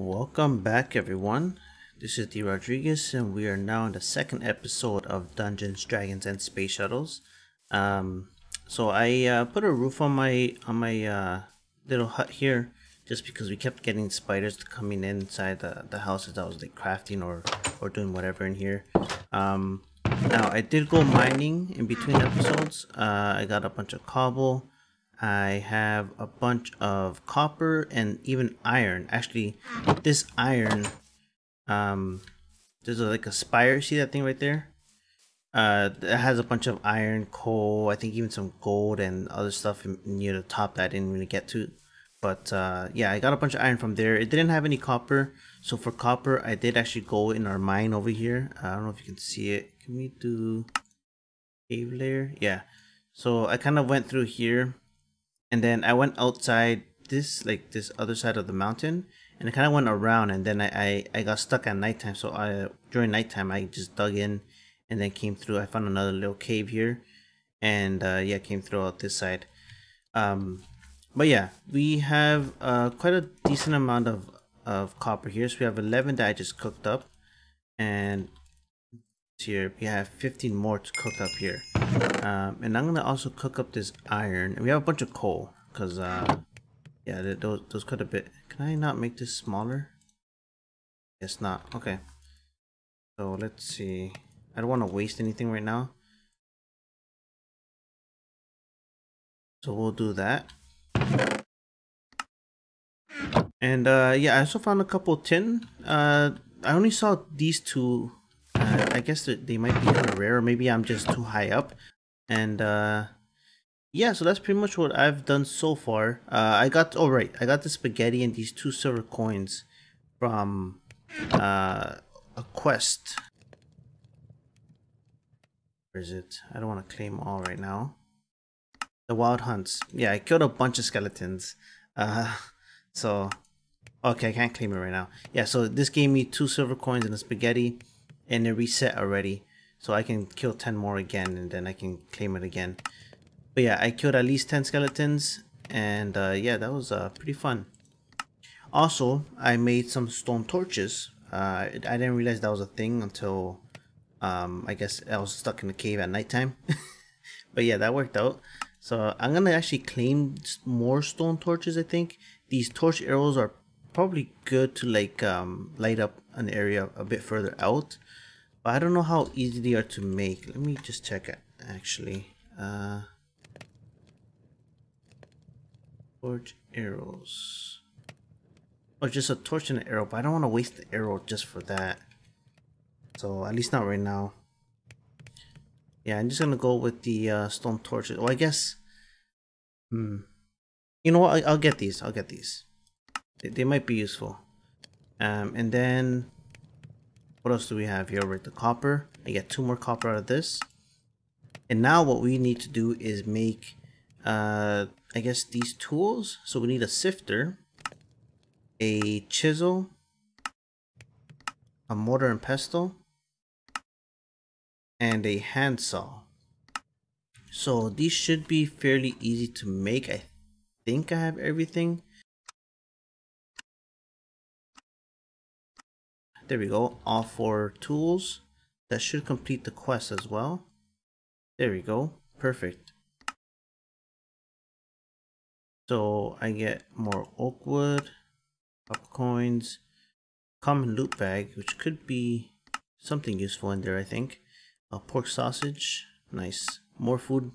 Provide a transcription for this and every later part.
Welcome back everyone. This is D Rodriguez and we are now in the second episode of Dungeons, Dragons and Space Shuttles. Um so I uh, put a roof on my on my uh, little hut here just because we kept getting spiders coming inside the, the house as I was like crafting or or doing whatever in here. Um now I did go mining in between episodes. Uh I got a bunch of cobble I have a bunch of copper and even iron. Actually, this iron, um, there's a, like a spire. See that thing right there? Uh, it has a bunch of iron, coal, I think even some gold and other stuff near the top that I didn't really get to. But uh, yeah, I got a bunch of iron from there. It didn't have any copper. So for copper, I did actually go in our mine over here. I don't know if you can see it. Can we do cave layer? Yeah. So I kind of went through here and then I went outside this like this other side of the mountain and I kind of went around and then I, I, I got stuck at nighttime so I during nighttime I just dug in and then came through. I found another little cave here and uh, yeah came through out this side. Um, but yeah we have uh, quite a decent amount of, of copper here. So we have 11 that I just cooked up and here we have 15 more to cook up here um, and I'm gonna also cook up this iron. We have a bunch of coal because uh, yeah those, those cut a bit. Can I not make this smaller? Yes, not. Okay. So let's see. I don't want to waste anything right now. So we'll do that. And uh, yeah I also found a couple tin. Uh, I only saw these two uh, I guess they might be kind of rare. Or maybe I'm just too high up. And uh, yeah, so that's pretty much what I've done so far. Uh, I got, oh right, I got the spaghetti and these two silver coins from uh, a quest. Where is it? I don't want to claim all right now. The wild hunts. Yeah, I killed a bunch of skeletons. Uh, so, okay, I can't claim it right now. Yeah, so this gave me two silver coins and a spaghetti and it reset already. So I can kill 10 more again and then I can claim it again. But yeah I killed at least 10 skeletons and uh, yeah that was uh, pretty fun. Also I made some stone torches. Uh, I didn't realize that was a thing until um, I guess I was stuck in the cave at nighttime. But yeah that worked out. So I'm gonna actually claim more stone torches I think. These torch arrows are probably good to like um, light up an area a bit further out but I don't know how easy they are to make. Let me just check it actually. Uh, torch arrows. Or oh, just a torch and an arrow but I don't want to waste the arrow just for that. So at least not right now. Yeah I'm just gonna go with the uh, stone torches. Oh I guess hmm. You know what? I'll get these. I'll get these they, they might be useful. Um, and then what else do we have here with the copper? I get two more copper out of this. And now what we need to do is make, uh, I guess these tools. So we need a sifter, a chisel, a mortar and pestle, and a handsaw. So these should be fairly easy to make. I think I have everything. There we go, all four tools. That should complete the quest as well. There we go, perfect. So I get more oak wood, up coins, common loot bag, which could be something useful in there, I think. A pork sausage, nice. More food.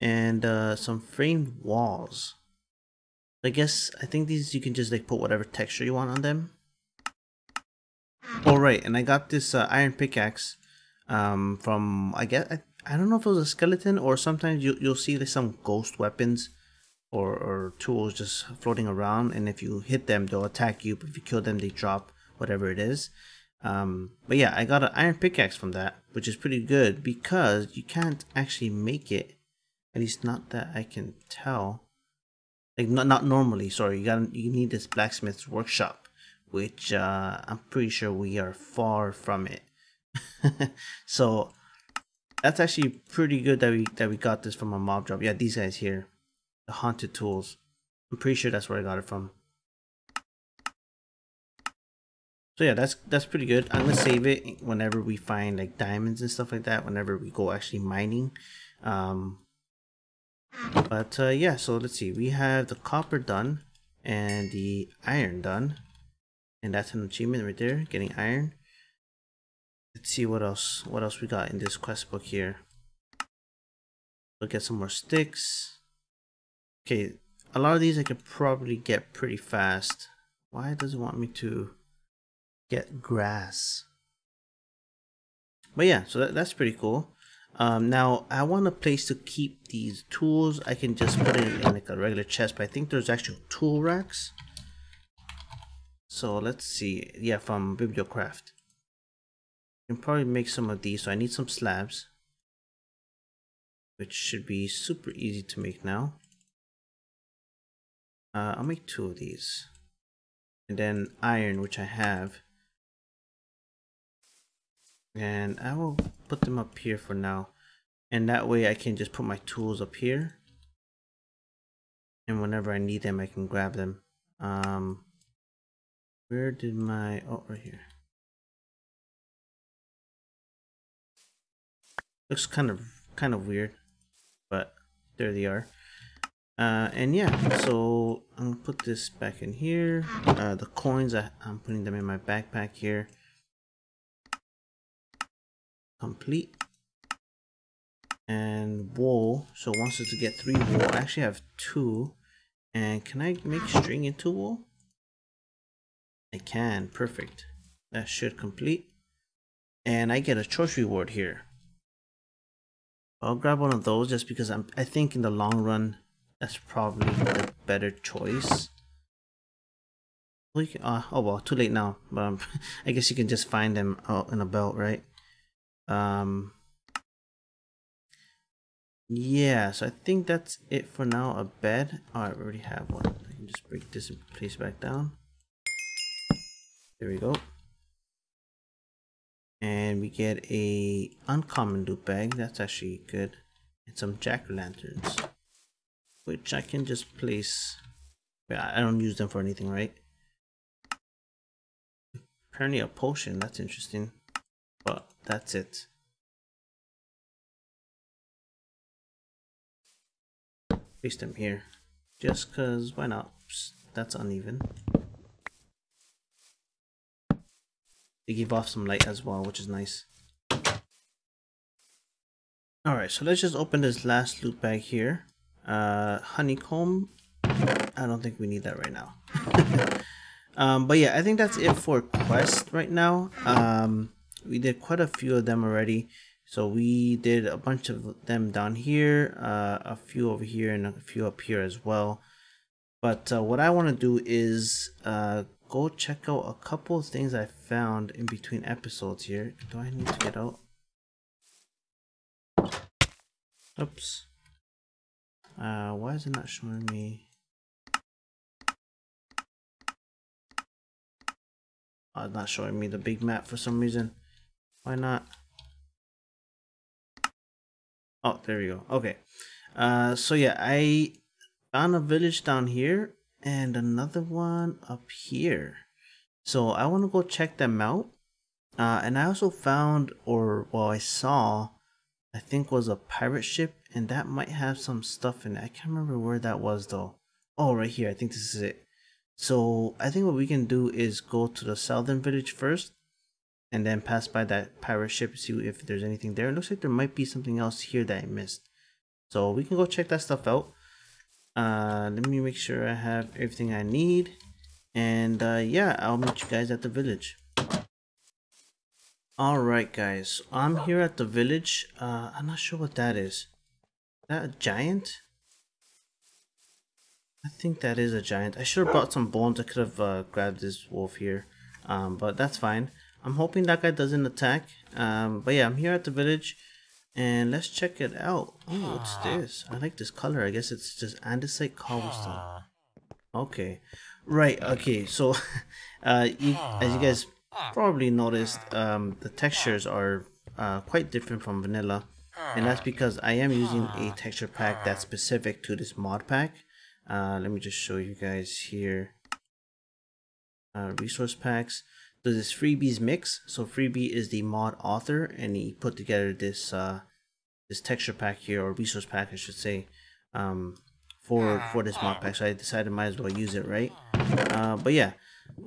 And uh, some framed walls. I guess, I think these you can just like put whatever texture you want on them. Oh right, and I got this uh, iron pickaxe um, from I guess I, I don't know if it was a skeleton or sometimes you you'll see like some ghost weapons or or tools just floating around, and if you hit them, they'll attack you. But if you kill them, they drop whatever it is. Um, but yeah, I got an iron pickaxe from that, which is pretty good because you can't actually make it. At least not that I can tell. Like not not normally. Sorry, you got you need this blacksmith's workshop which uh, I'm pretty sure we are far from it. so that's actually pretty good that we that we got this from a mob drop. Yeah, these guys here, the haunted tools. I'm pretty sure that's where I got it from. So yeah, that's that's pretty good. I'm gonna save it whenever we find like diamonds and stuff like that. Whenever we go actually mining. Um, but uh, yeah, so let's see. We have the copper done and the iron done, and that's an achievement right there. Getting iron. Let's see what else. What else we got in this quest book here. We'll get some more sticks. Okay, a lot of these I could probably get pretty fast. Why does it want me to get grass? But yeah, so that, that's pretty cool. Um, now I want a place to keep these tools. I can just put it in like a regular chest, but I think there's actual tool racks. So let's see. Yeah, from Bibliocraft. I can probably make some of these. So I need some slabs, which should be super easy to make now. Uh, I'll make two of these. And then iron, which I have. And I will put them up here for now. And that way I can just put my tools up here. And whenever I need them, I can grab them. Um, where did my, oh, right here. Looks kind of, kind of weird, but there they are. Uh, and yeah, so I'm gonna put this back in here. Uh, the coins, I, I'm putting them in my backpack here. Complete. And wool, so wants us to get three wool. I actually have two. And can I make string into wool? I can, perfect. That should complete. And I get a choice reward here. I'll grab one of those just because I'm I think in the long run that's probably the better choice. We can, uh, oh well, too late now. But um, I guess you can just find them out in a belt, right? Um. Yeah, so I think that's it for now. A bed. Oh, I already have one. I can just break this and place back down. There we go. And we get a uncommon loot bag. That's actually good. And some jack-o'-lanterns which I can just place. I don't use them for anything, right? Apparently a potion, that's interesting. But that's it. Place them here. Just cause why not? Oops, that's uneven. They give off some light as well, which is nice. Alright, so let's just open this last loot bag here. Uh, honeycomb. I don't think we need that right now. um, but yeah, I think that's it for quest right now. Um, we did quite a few of them already. So we did a bunch of them down here, uh, a few over here, and a few up here as well. But uh, what I want to do is uh, go check out a couple of things I found in between episodes here. Do I need to get out? Oops. Uh, why is it not showing me? Oh, not showing me the big map for some reason. Why not? Oh, there we go. Okay. Uh, so yeah, I found a village down here and another one up here. So I want to go check them out. Uh, and I also found, or well, I saw, I think was a pirate ship and that might have some stuff in it. I can't remember where that was though. Oh, right here. I think this is it. So I think what we can do is go to the southern village first and then pass by that pirate ship see if there's anything there. It looks like there might be something else here that I missed. So we can go check that stuff out. Uh, let me make sure I have everything I need. And uh, yeah, I'll meet you guys at the village. Alright guys, I'm here at the village. Uh, I'm not sure what that is is, that a giant? I think that is a giant. I should have brought some bones. I could have uh, grabbed this wolf here. Um, but that's fine. I'm hoping that guy doesn't attack. Um, but yeah, I'm here at the village. And let's check it out. Oh, what's this? I like this color. I guess it's just andesite cobblestone. Okay. Right, okay. So, uh, you, as you guys probably noticed, um, the textures are uh, quite different from vanilla and that's because I am using a texture pack that's specific to this mod pack. Uh, let me just show you guys here. Uh, resource packs. So this freebies mix. So freebie is the mod author, and he put together this uh, this texture pack here or resource pack, I should say, um, for for this mod pack. So I decided might as well use it, right? Uh, but yeah,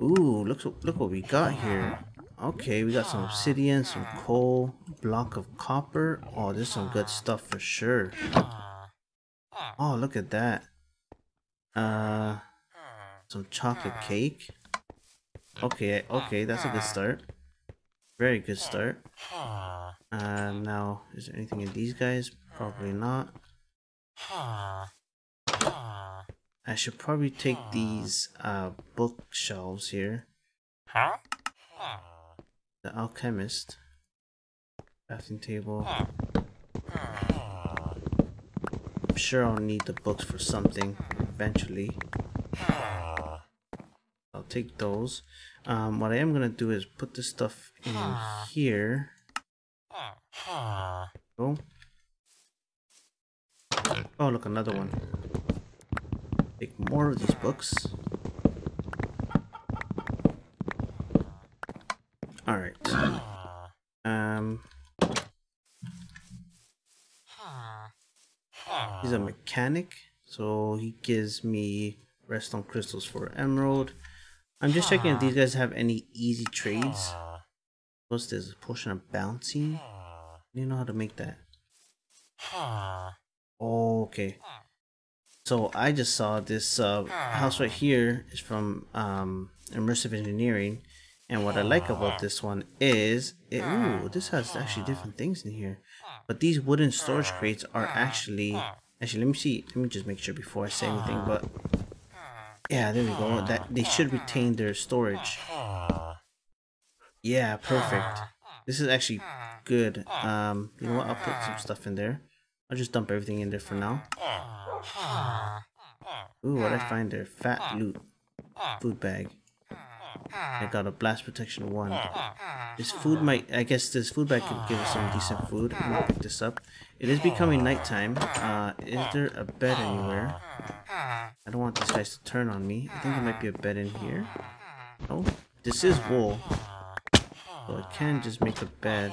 ooh, look look what we got here. Okay, we got some obsidian, some coal, block of copper. Oh, there's some good stuff for sure. Oh, look at that. Uh, some chocolate cake. Okay, okay, that's a good start. Very good start. Uh, now, is there anything in these guys? Probably not. I should probably take these uh, bookshelves here. The Alchemist. Crafting table. I'm sure I'll need the books for something eventually. I'll take those. Um, what I am gonna do is put this stuff in here. Oh. Oh, look, another one. Take more of these books. Alright. Um. He's a mechanic, so he gives me redstone crystals for emerald. I'm just checking if these guys have any easy trades. What's this? A potion of bouncing? Do you know how to make that? Oh, okay. So I just saw this uh, house right here is from um, Immersive Engineering. And what I like about this one is, it, ooh, this has actually different things in here. But these wooden storage crates are actually, actually, let me see, let me just make sure before I say anything, but yeah, there we go. That they should retain their storage. Yeah, perfect. This is actually good. Um, you know what? I'll put some stuff in there. I'll just dump everything in there for now. Ooh, what I find there? Fat loot. Food bag. I got a blast protection one. This food might, I guess this food bag could give us some decent food. I'm gonna pick this up. It is becoming nighttime. Uh, is there a bed anywhere? I don't want these guys to turn on me. I think there might be a bed in here. Oh, this is wool. So I can just make a bed.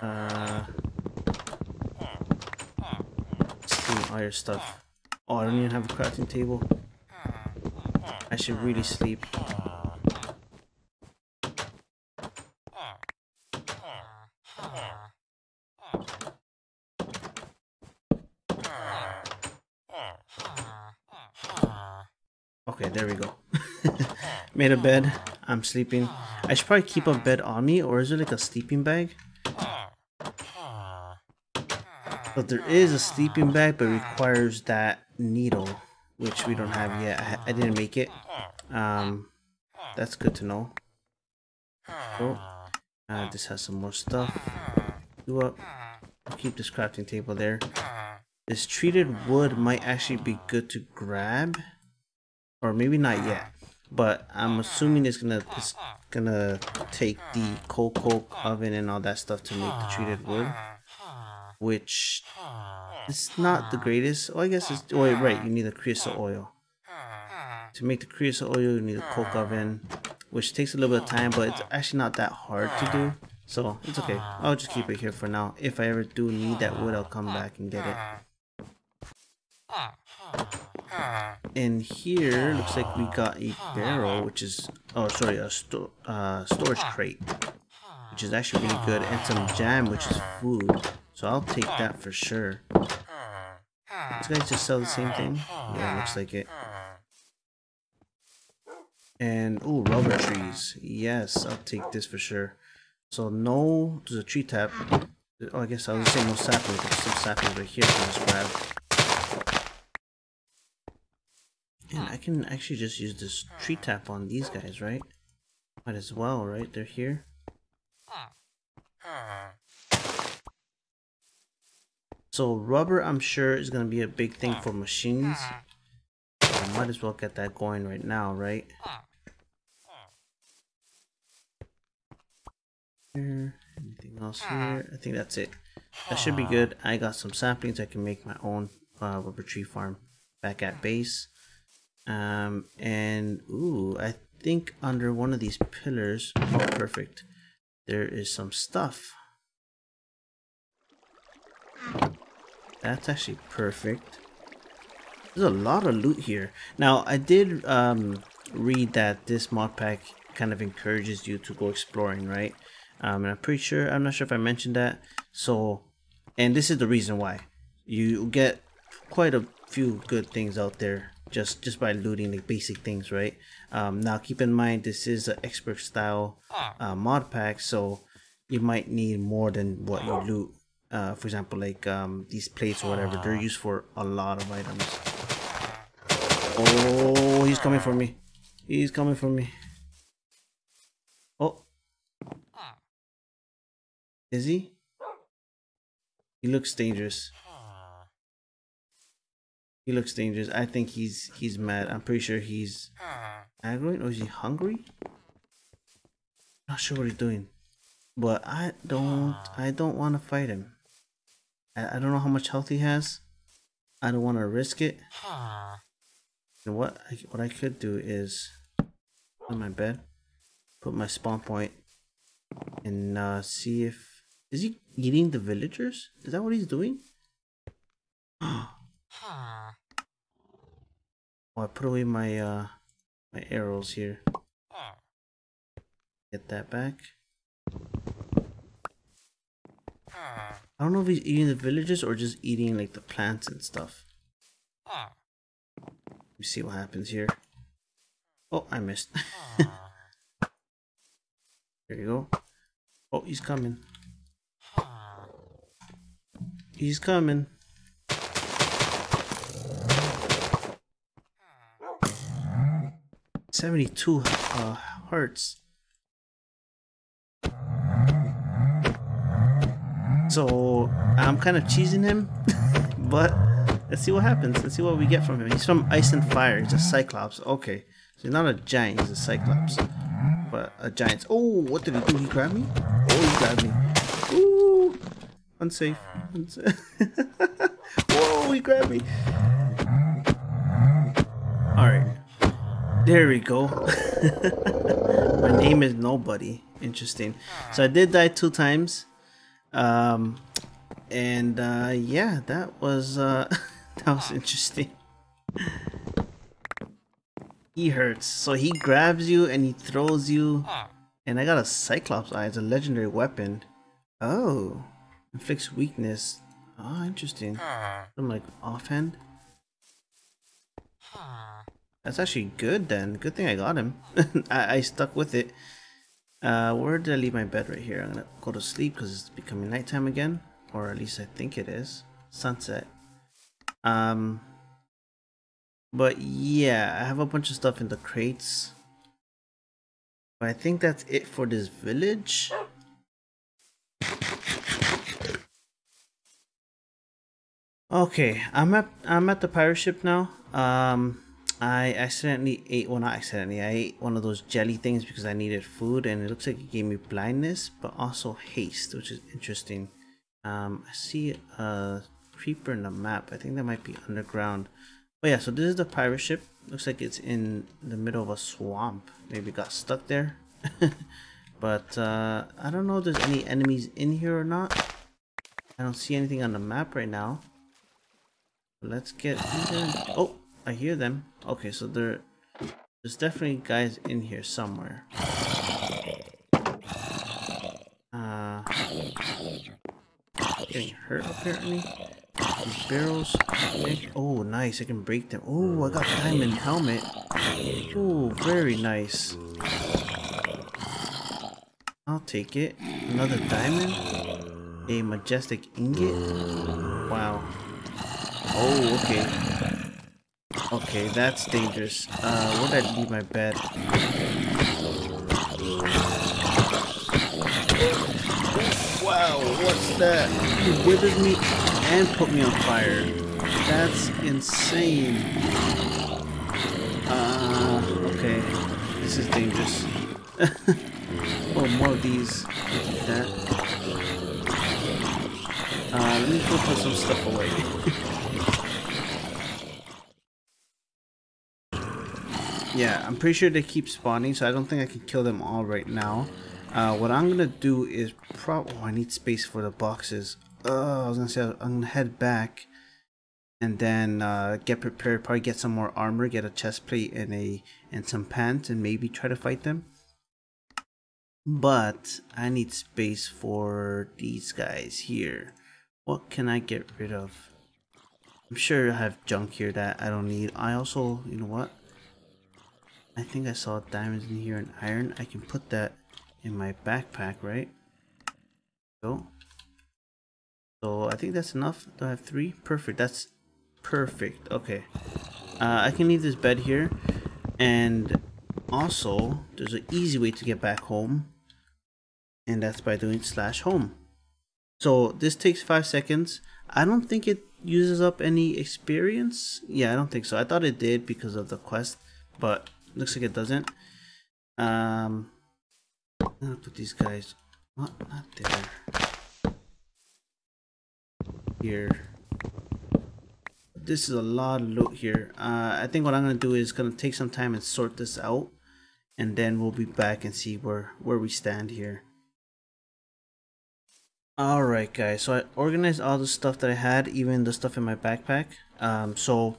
Uh, steam all your stuff. Oh, I don't even have a crafting table. I should really sleep. Okay, there we go. Made a bed. I'm sleeping. I should probably keep a bed on me, or is there like a sleeping bag? But there is a sleeping bag, but requires that needle, which we don't have yet. I, I didn't make it. Um, that's good to know. Oh, uh, this has some more stuff. Do up. I'll keep this crafting table there. This treated wood might actually be good to grab, or maybe not yet. But I'm assuming it's gonna it's gonna take the coal coke oven and all that stuff to make the treated wood, which is not the greatest. Oh, I guess it's oh wait, right. You need the creosote oil to make the creosote oil. You need a coke oven, which takes a little bit of time, but it's actually not that hard to do. So it's okay. I'll just keep it here for now. If I ever do need that wood, I'll come back and get it. And here looks like we got a barrel, which is oh sorry, a sto uh, storage crate, which is actually really good, and some jam, which is food. So I'll take that for sure. These guys just sell the same thing. Yeah, looks like it. And oh, rubber trees. Yes, I'll take this for sure. So no, there's a tree tap. Oh, I guess I was saying no sapling, there's some saplings right here. So just grab. And I can actually just use this tree tap on these guys, right? Might as well, right? They're here. So rubber, I'm sure, is going to be a big thing for machines. I might as well get that going right now, right? Here, anything else here? I think that's it. That should be good. I got some saplings. I can make my own uh, rubber tree farm back at base. Um, and ooh, I think under one of these pillars, oh perfect, there is some stuff. That's actually perfect. There's a lot of loot here. Now, I did um, read that this mod pack kind of encourages you to go exploring, right? Um, and I'm pretty sure, I'm not sure if I mentioned that. So, and this is the reason why. You get quite a few good things out there just just by looting like basic things, right? Um, now, keep in mind, this is an expert style uh, mod pack, so you might need more than what you loot. Uh, for example, like um, these plates or whatever, they're used for a lot of items. Oh, he's coming for me. He's coming for me. Oh. Is he? He looks dangerous. He looks dangerous. I think he's he's mad. I'm pretty sure he's angry or is he hungry? Not sure what he's doing. But I don't I don't want to fight him. I, I don't know how much health he has. I don't want to risk it. And what I, what I could do is on my bed, put my spawn point, and uh, see if is he eating the villagers? Is that what he's doing? oh, I put away my uh my arrows here. Get that back. Ah. I don't know if he's eating the villagers or just eating like the plants and stuff. Ah. Let me see what happens here. Oh, I missed. Ah. there you go. Oh, he's coming. He's coming. Seventy-two uh, hearts. So I'm kind of cheesing him, but let's see what happens. Let's see what we get from him. He's from Ice and Fire. He's a Cyclops. Okay, so he's not a giant. He's a Cyclops, but a giant. Oh, what did he do? He grabbed me. Oh, he grabbed me. Ooh, unsafe. unsafe. Whoa, he grabbed me. All right, there we go. My name is Nobody. Interesting. So I did die two times um and uh yeah that was uh that was interesting. He hurts. So he grabs you and he throws you. And i got a cyclops eye. It's a legendary weapon. Oh. Inflicts weakness. Oh interesting. I'm like offhand. That's actually good then. Good thing i got him. I, I stuck with it uh, where did I leave my bed right here? I'm gonna go to sleep because it's becoming nighttime again. Or at least I think it is. Sunset. Um, but yeah, I have a bunch of stuff in the crates. But I think that's it for this village. Okay, I'm at I'm at the pirate ship now. Um, I accidentally ate, well not accidentally, I ate one of those jelly things because I needed food and it looks like it gave me blindness but also haste which is interesting. Um, I see a creeper in the map, I think that might be underground. But yeah, so this is the pirate ship. Looks like it's in the middle of a swamp. Maybe got stuck there. but uh, I don't know if there's any enemies in here or not. I don't see anything on the map right now. Let's get Oh, I hear them. Okay, so there, there's definitely guys in here somewhere. Uh, getting hurt apparently. These barrels. Oh, nice. I can break them. Oh, I got diamond helmet. Oh, very nice. I'll take it. Another diamond. A majestic ingot. Wow. Oh, okay. Okay, that's dangerous. Uh, where did I leave my bed? Wow, what's that? He withered me and put me on fire. That's insane. Uh, okay. This is dangerous. oh, more of these. That. Uh, let me go put some stuff away. yeah, I'm pretty sure they keep spawning, so I don't think I can kill them all right now. Uh, what I'm gonna do is pro- oh, I need space for the boxes. Oh, I was gonna say I'm gonna head back and then uh, get prepared. Probably get some more armor, get a chest plate and a and some pants, and maybe try to fight them. But I need space for these guys here. What can I get rid of? I'm sure I have junk here that I don't need. I also, you know what? I think I saw diamonds in here and iron. I can put that in my backpack, right? So, so I think that's enough. Do I have three? Perfect. That's perfect. Okay. Uh, I can leave this bed here. And also, there's an easy way to get back home. And that's by doing slash home. So this takes five seconds. I don't think it uses up any experience. Yeah, I don't think so. I thought it did because of the quest, but looks like it doesn't. Um, gonna put these guys not not there. Here. This is a lot of loot here. Uh, I think what I'm gonna do is gonna take some time and sort this out, and then we'll be back and see where where we stand here. Alright guys, so I organized all the stuff that I had, even the stuff in my backpack. Um, so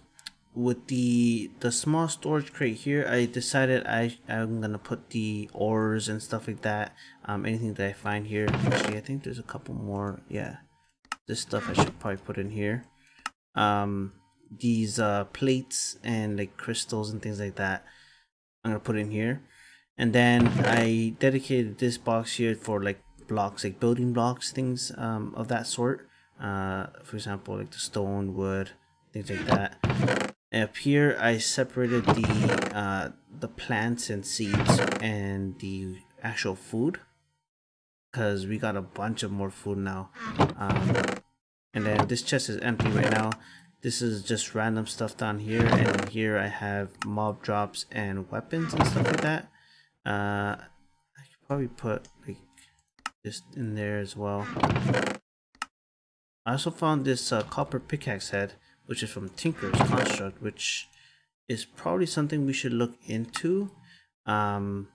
with the the small storage crate here I decided I I'm gonna put the ores and stuff like that um anything that I find here. Actually I think there's a couple more yeah. This stuff I should probably put in here. Um these uh plates and like crystals and things like that I'm gonna put in here. And then I dedicated this box here for like blocks like building blocks things um of that sort. Uh for example like the stone wood things like that up here I separated the uh, the plants and seeds and the actual food. Because we got a bunch of more food now. Um, and then this chest is empty right now. This is just random stuff down here. And here I have mob drops and weapons and stuff like that. Uh, I could probably put like just in there as well. I also found this uh, copper pickaxe head which is from Tinkers' Construct, which is probably something we should look into. Um,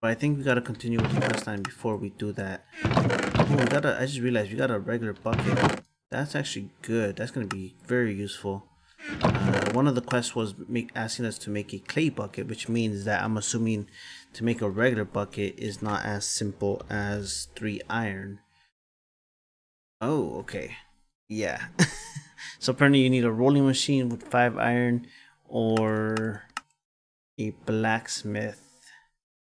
but I think we gotta continue with the quest line before we do that. Oh, we gotta, I just realized we got a regular bucket. That's actually good. That's gonna be very useful. Uh, one of the quests was make, asking us to make a clay bucket, which means that I'm assuming to make a regular bucket is not as simple as three iron. Oh, okay. Yeah. So apparently you need a rolling machine with five iron or a blacksmith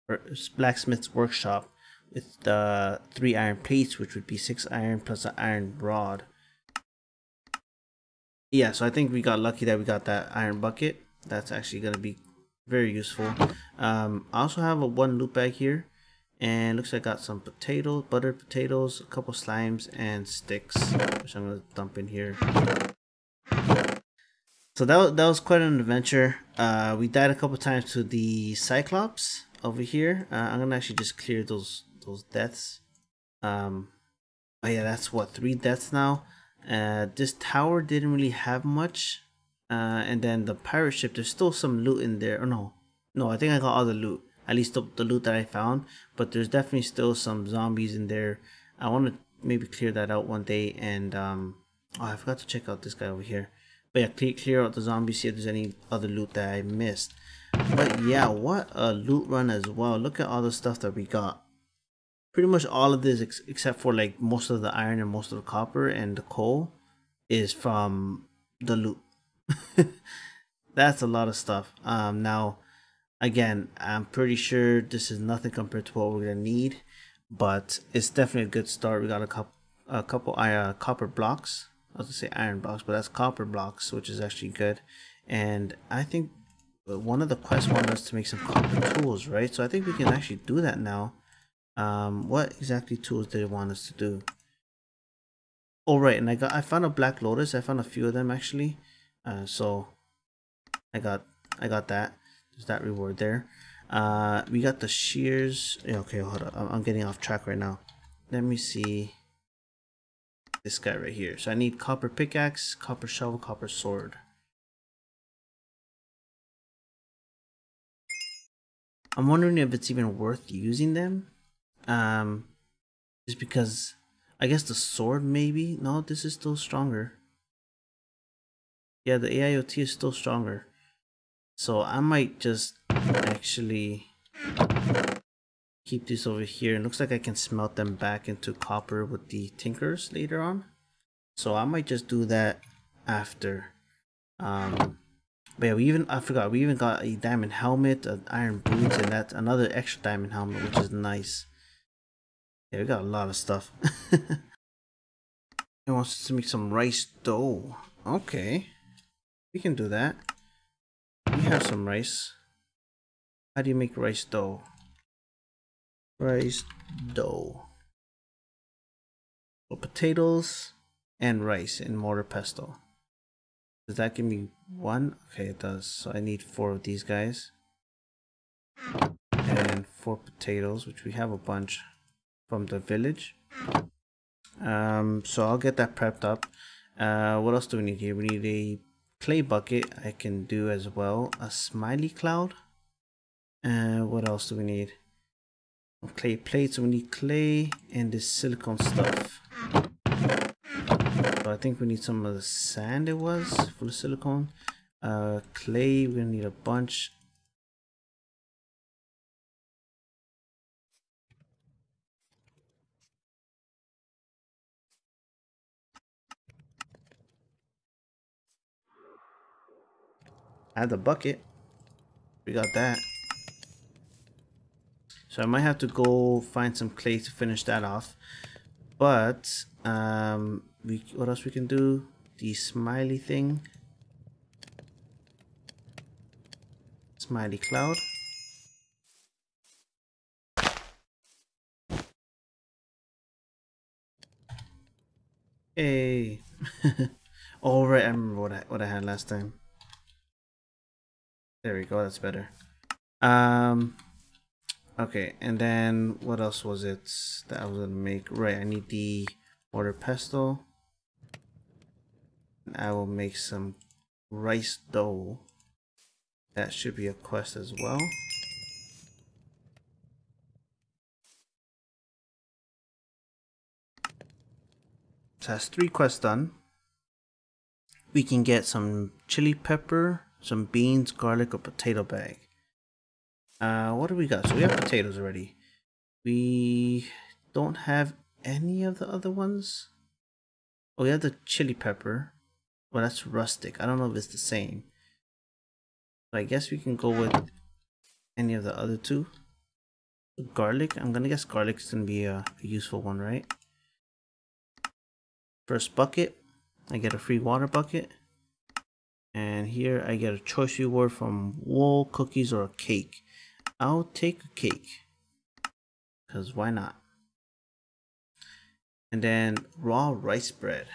or blacksmith's workshop with the three iron plates, which would be six iron plus an iron rod. Yeah, so I think we got lucky that we got that iron bucket. That's actually gonna be very useful. Um, I also have a one loop bag here and looks like I got some potatoes, buttered potatoes, a couple slimes, and sticks, which I'm gonna dump in here. So that, that was quite an adventure. Uh, we died a couple times to the Cyclops over here. Uh, I'm gonna actually just clear those those deaths. Um, oh yeah, that's what three deaths now. Uh, this tower didn't really have much. Uh, and then the pirate ship, there's still some loot in there. Oh no, no, I think I got all the loot at least the, the loot that I found. But there's definitely still some zombies in there. I want to maybe clear that out one day. And um, oh, I forgot to check out this guy over here. But yeah, clear, clear out the zombies, see if there's any other loot that I missed. But yeah, what a loot run as well. Look at all the stuff that we got. Pretty much all of this, ex except for like most of the iron and most of the copper and the coal, is from the loot. That's a lot of stuff. Um, now, Again, I'm pretty sure this is nothing compared to what we're gonna need, but it's definitely a good start. We got a couple, a couple uh, copper blocks. I was gonna say iron blocks, but that's copper blocks, which is actually good. And I think one of the quests wanted us to make some copper tools, right? So I think we can actually do that now. Um, what exactly tools did it want us to do? Oh right, and I got I found a black lotus. I found a few of them actually. Uh, so I got I got that. There's that reward there. Uh, we got the shears. Okay, hold up. I'm getting off track right now. Let me see this guy right here. So I need copper pickaxe, copper shovel, copper sword. I'm wondering if it's even worth using them. Um, just because I guess the sword maybe. No, this is still stronger. Yeah, the AIOT is still stronger. So I might just actually keep these over here. It looks like I can smelt them back into copper with the tinkers later on. So I might just do that after. Um, but yeah, we even I forgot we even got a diamond helmet, an iron boots, and that another extra diamond helmet, which is nice. Yeah, we got a lot of stuff. it wants to make some rice dough. Okay, we can do that. Have some rice. How do you make rice dough? Rice dough. So potatoes and rice in mortar pestle. Does that give me one? Okay, it does. So I need four of these guys. And four potatoes, which we have a bunch from the village. Um, so I'll get that prepped up. Uh, what else do we need here? We need a clay bucket. I can do as well. A smiley cloud. Uh, what else do we need? Clay plates. We need clay and this silicone stuff. So I think we need some of the sand it was for the silicone. Uh, clay, we're gonna need a bunch. Add the bucket. We got that. So I might have to go find some clay to finish that off. But um, we what else we can do? The smiley thing. Smiley cloud. Hey. All right, I remember what I what I had last time. There we go. That's better. Um. Okay, and then what else was it that I was gonna make? Right, I need the mortar pestle. And I will make some rice dough. That should be a quest as well. So that's three quests done. We can get some chili pepper, some beans, garlic, or potato bag. Uh, what do we got? So we have potatoes already. We don't have any of the other ones. Oh, we have the chili pepper. Well, that's rustic. I don't know if it's the same. But I guess we can go with any of the other two. Garlic. I'm gonna guess garlic is gonna be a, a useful one, right? First bucket. I get a free water bucket. And here I get a choice reward from wool, cookies, or a cake. I'll take a cake. Because why not? And then raw rice bread.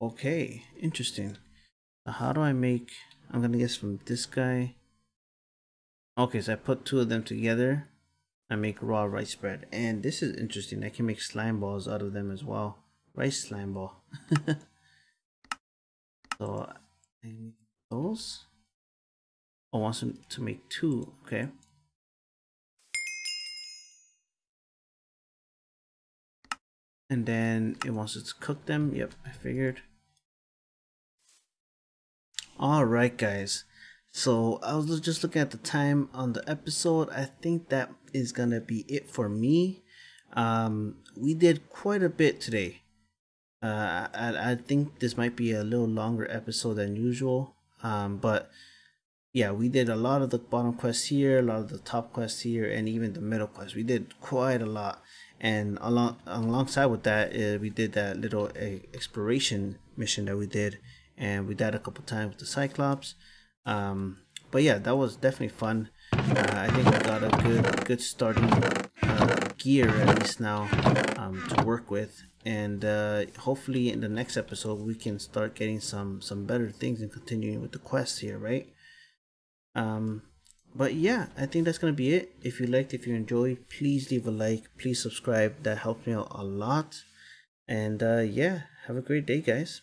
Okay, interesting. how do I make, I'm gonna guess from this guy. Okay, so I put two of them together. I make raw rice bread. And this is interesting. I can make slime balls out of them as well. Rice slime ball. so I need those. Oh, wants to make two. Okay. And then it wants us to cook them. Yep, I figured. Alright guys, so I was just looking at the time on the episode. I think that is gonna be it for me. Um, we did quite a bit today. Uh, I, I think this might be a little longer episode than usual. Um, but yeah, we did a lot of the bottom quests here, a lot of the top quests here, and even the middle quests. We did quite a lot. And along alongside with that, uh, we did that little uh, exploration mission that we did and we died a couple times with the Cyclops. Um, but yeah, that was definitely fun. Uh, I think we got a good good starting gear at least now um, to work with, and uh, hopefully in the next episode we can start getting some some better things and continuing with the quests here, right? Um, but yeah, I think that's gonna be it. If you liked, if you enjoyed, please leave a like, please subscribe. That helps me out a lot. And uh, yeah, have a great day, guys.